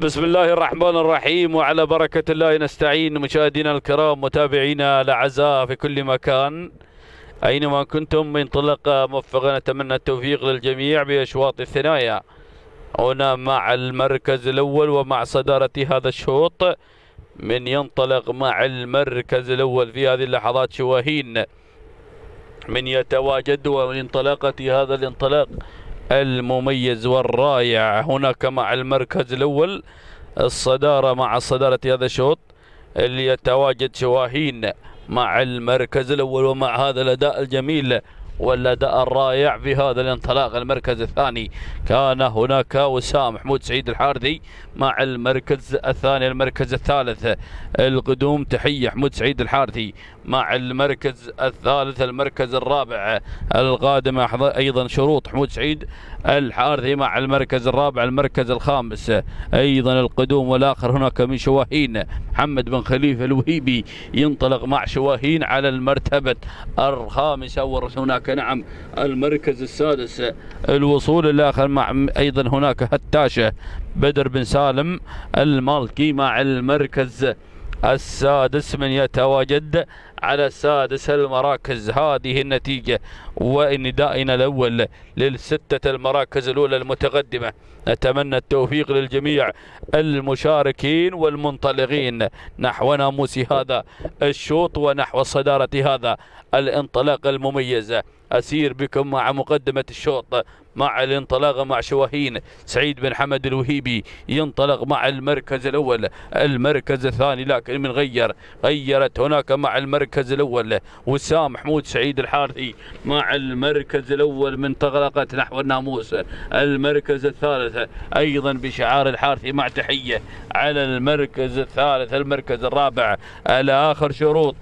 بسم الله الرحمن الرحيم وعلى بركة الله نستعين مشاهدينا الكرام متابعينا الأعزاء في كل مكان. أينما كنتم انطلق موفقا نتمنى التوفيق للجميع بأشواط الثنايا. هنا مع المركز الأول ومع صدارة هذا الشوط من ينطلق مع المركز الأول في هذه اللحظات شواهين. من يتواجد ومن انطلاقة هذا الانطلاق المميز والرائع هناك مع المركز الأول الصدارة مع صدارة هذا الشوط اللي يتواجد شواهين مع المركز الأول ومع هذا الأداء الجميل والأداء الرائع في هذا الانطلاق. المركز الثاني كان هناك وسام محمود سعيد الحارثي مع المركز الثاني. المركز الثالث القدوم تحية محمود سعيد الحارثي مع المركز الثالث المركز الرابع القادم أيضا شروط محمود سعيد الحارثي مع المركز الرابع المركز الخامس أيضا القدوم. والآخر هناك من شواهين. محمد بن خليفة الوهيبي ينطلق مع شواهين على المرتبة الخامسة. وهناك نعم المركز السادس الوصول الآخر مع أيضا هناك هتاشة بدر بن سالم المالكي مع المركز السادس من يتواجد على سادس المراكز. هذه النتيجة وندائنا الأول للستة المراكز الأولى المتقدمة. نتمنى التوفيق للجميع المشاركين والمنطلقين نحو ناموس هذا الشوط ونحو صدارة هذا الانطلاق المميز. أسير بكم مع مقدمة الشوط. مع الانطلاق مع شواهين. سعيد بن حمد الوهيبي ينطلق مع المركز الأول. المركز الثاني لكن من غير غيرت هناك مع المركز الأول. وسام محمود سعيد الحارثي مع المركز الأول من تغلقت نحو الناموس. المركز الثالث أيضا بشعار الحارثي مع تحية. على المركز الثالث المركز الرابع. الآخر شروط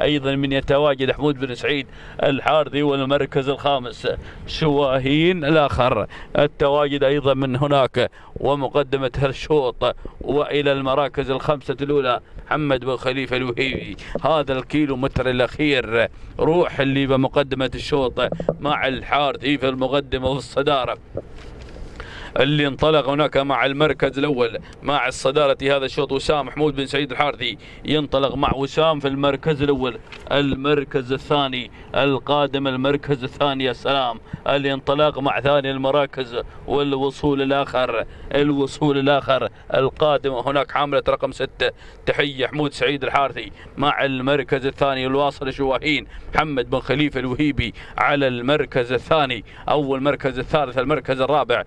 أيضا من يتواجد حمود بن سعيد الحارثي والمركز الخامس. شواهين الآخر. التواجد أيضا من هناك ومقدمة الشوط وإلى المراكز الخمسة الأولى محمد بن خليفة الوهيبي. هذا الكيلو متر الأخير. روح اللي بمقدمة الشوط مع الحارثي في المقدمة والصدارة. اللي انطلق هناك مع المركز الأول مع الصدارة هذا الشوط وسام محمود بن سعيد الحارثي ينطلق مع وسام في المركز الأول. المركز الثاني القادم المركز الثاني السلام الانطلاق مع ثاني المراكز والوصول الآخر الوصول الآخر القادم. هناك حاملة رقم ستة تحية حمود سعيد الحارثي مع المركز الثاني الواصل شواهين. محمد بن خليفة الوهيبي على المركز الثاني أول مركز الثالث المركز الرابع.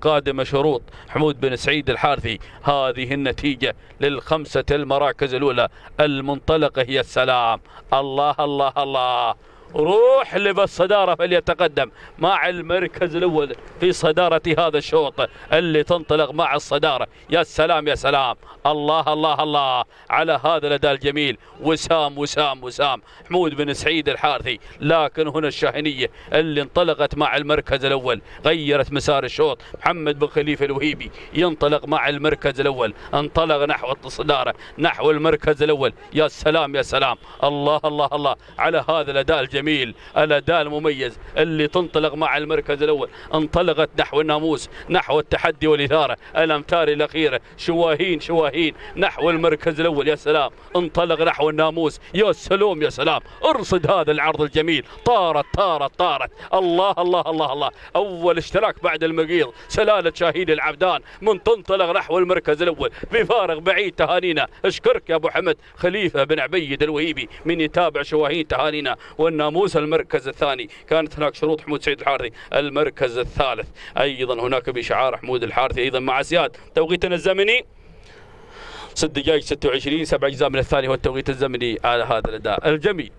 القادمة شروط. حمود بن سعيد الحارثي هذه النتيجة للخمسة المراكز الأولى. المنطلقة هي السلام. الله الله الله. روح اللي بالصدارة فليتقدم مع المركز الأول في صدارة هذا الشوط اللي تنطلق مع الصدارة. يا سلام يا سلام. الله الله الله. على هذا الأداء الجميل. وسام وسام وسام. حمود بن سعيد الحارثي. لكن هنا الشاهنية اللي انطلقت مع المركز الأول. غيرت مسار الشوط. محمد بن خليفة الوهيبي ينطلق مع المركز الأول. انطلق نحو الصدارة نحو المركز الأول. يا سلام يا سلام. الله الله الله. على هذا الأداء الجميل. الجميل الأداء المميز اللي تنطلق مع المركز الأول. انطلقت نحو الناموس نحو التحدي والإثارة الأمتار الأخيرة شواهين شواهين نحو المركز الأول. يا سلام. انطلق نحو الناموس. يا سلام يا سلام. ارصد هذا العرض الجميل. طارت طارت طارت. الله الله الله الله. أول اشتراك بعد المقيض. سلالة شاهين العبدان. من تنطلق نحو المركز الأول. بفارغ بعيد تهانينا. اشكرك يا أبو حمد. خليفة بن عبيد الوهيبي. من يتابع شواهين تهانينا. والناموس موسى المركز الثاني. كانت هناك شروط حمود سعيد الحارثي. المركز الثالث. أيضا هناك بشعار حمود الحارثي. أيضا مع سياد توقيتنا الزمني؟ ست دقائق 26 سبع أجزاء من الثاني هو التوقيت الزمني على هذا الأداء. الجميل.